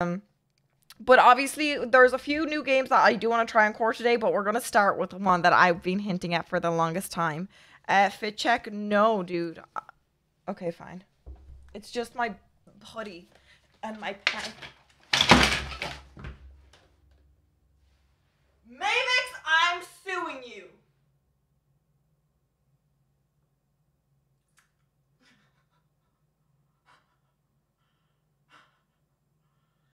Um, but obviously, there's a few new games that I do want to try and core today, but we're going to start with one that I've been hinting at for the longest time. Uh, fit check, no, dude. Uh, okay, fine. It's just my hoodie and my pants.